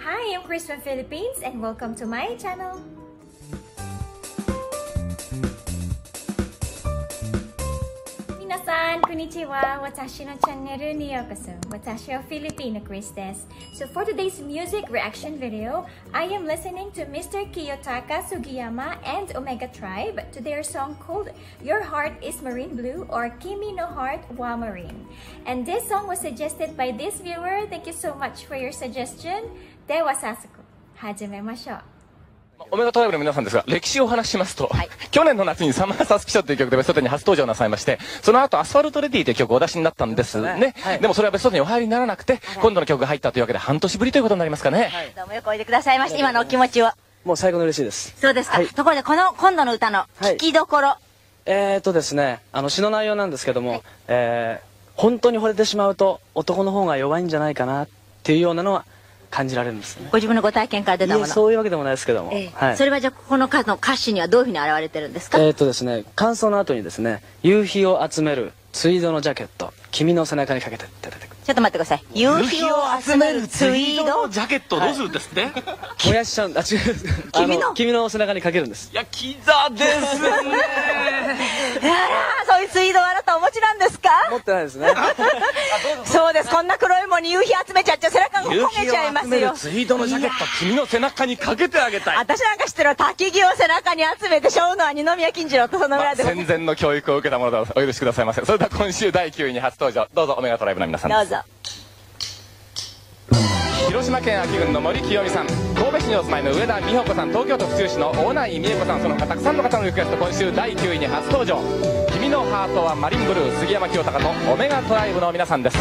Hi, I'm Kris from Philippines and welcome to my channel. Konnichiwa! Watashi no channel ni yokoso. Watashi o Filipino Kris desu. So for today's music reaction video, I am listening to Mr. Kiyotaka Sugiyama and Omega Tribe to their song called Your Heart is Marine Blue or Kimi no Heart wa Marine. And this song was suggested by this viewer. Thank you so much for your suggestion. Dewa Sasuko. Hajime masho. オメガトライブの皆さんです。が、歴史をお話しします。と、去年の夏にサマーサスピションという曲でベスト10に初登場なさいまして、その後アスファルトレディという曲をお出しになったんです。ね。でもそれはベスト10にお入りにならなくて、今度の曲が入ったというわけで半年ぶりということになります。かね。どうもよくおいでくださいました。今のお気持ちは。もう最高に嬉しいです。そうですか。ところで、この、今度の歌の聞きどころ。えーとです。ね、あの詩の内容なんですけども、えー本当に惚れてしまうと男の方が弱いんじゃないかなっていうようなのは感じられるんですね。ご自分のご体験から出たもの。そういうわけでもないですけども。ええはい。それはじゃあ、この歌の歌詞にはどういうふうに表れてるんですか、えーとですね、感想の後にですね、夕日を集めるツイードのジャケット、君の背中にかけてって出てくる。ちょっと待ってください。夕日を集めるツイード？ジャケットどうするんですって、燃やしちゃうんだ、あ、違う。あ君の？君の背中にかけるんです。いや、キザですね。あら、そういうツイードはあなたお持ちなんですか？持ってないですね。そうです。こんな黒いもんに夕日集めちゃっちゃ背中が夕焦げちゃいますよ。ツイードのジャケット、君の背中にかけてあげたい。私なんか知ってるのは滝木を背中に集めて背負うのは二宮金次郎とそのまあ裏でござい戦前の教育を受けたものだお許しくださいませ。それでは今週第9位に初登場。どうぞオメガトライブの皆さん。どうぞ。広島県安芸郡の森清美さん。神戸市にお住まいの上田美穂子さん東京都府中市の大内美恵子さんその他たくさんの方のリクエスト今週第9位に初登場「君のハートはマリンブルー」杉山清隆とオメガトライブの皆さんです。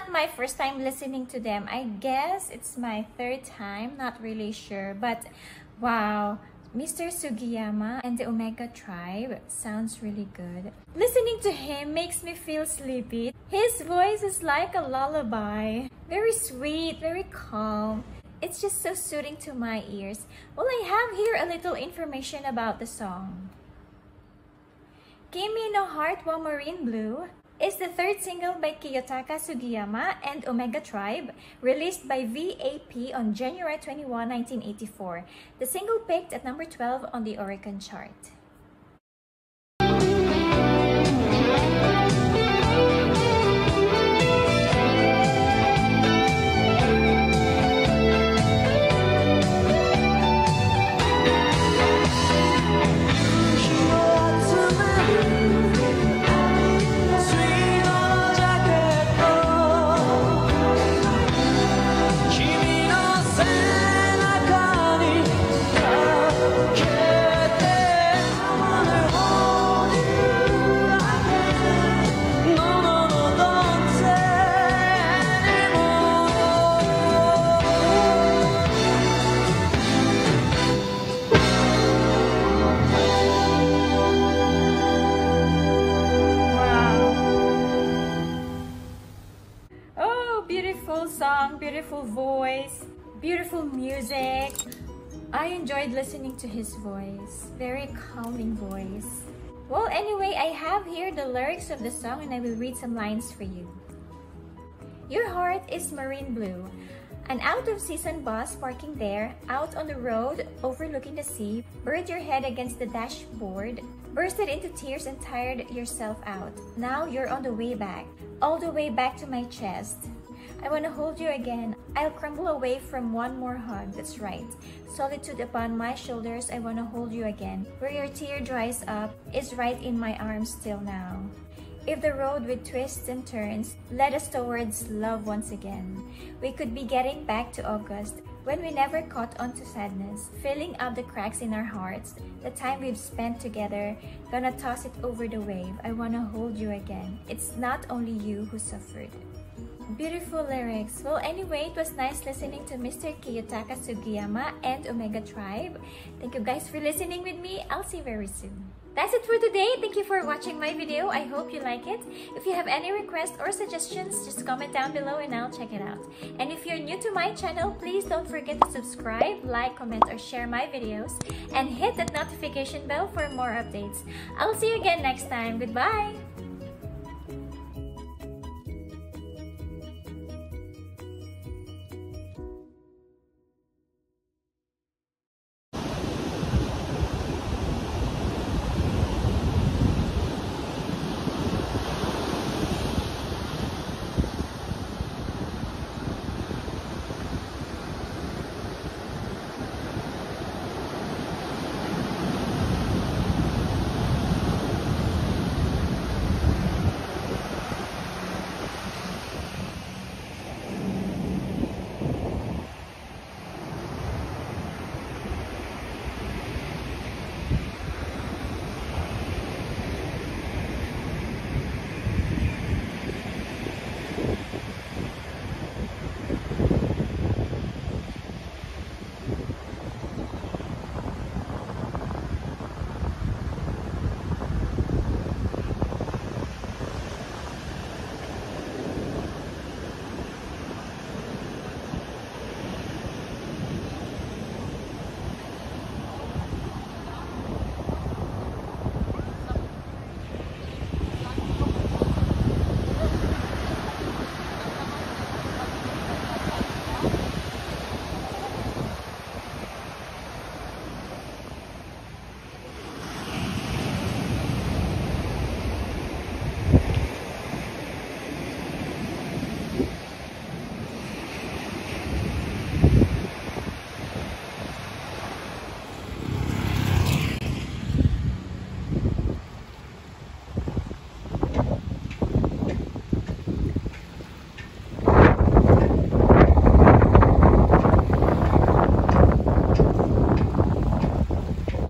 Not my first time listening to them. I guess it's my third time, not really sure. But wow, Mr. Sugiyama and the Omega Tribe sounds really good. Listening to him makes me feel sleepy. His voice is like a lullaby. Very sweet, very calm. It's just so soothing to my ears. Well, I have here a little information about the song. Kimi no Heart wa Marine Blue is the third single by Kiyotaka Sugiyama and Omega Tribe, released by VAP on January 21, 1984. The single peaked at number 12 on the Oricon chart. Beautiful voice, beautiful music. I enjoyed listening to his voice. Very calming voice. Well, anyway, I have here the lyrics of the song and I will read some lines for you. Your heart is marine blue. An out-of-season bus parking there, out on the road, overlooking the sea, buried your head against the dashboard, bursted into tears and tired yourself out. Now you're on the way back, all the way back to my chest. I want to hold you again. I'll crumble away from one more hug, that's right. Solitude upon my shoulders, I want to hold you again. Where your tear dries up is right in my arms till now. If the road with twists and turns led us towards love once again, we could be getting back to August when we never caught on to sadness, filling up the cracks in our hearts, the time we've spent together, gonna toss it over the wave. I wanna hold you again. It's not only you who suffered. Beautiful lyrics. Well, anyway, it was nice listening to Mr. Kiyotaka Sugiyama and Omega Tribe. Thank you guys for listening with me. I'll see you very soon. That's it for today. Thank you for watching my video. I hope you like it. If you have any requests or suggestions, just comment down below and I'll check it out. And if you're new to my channel, please don't forget to subscribe, like, comment, or share my videos. And hit that notification bell for more updates. I'll see you again next time. Goodbye!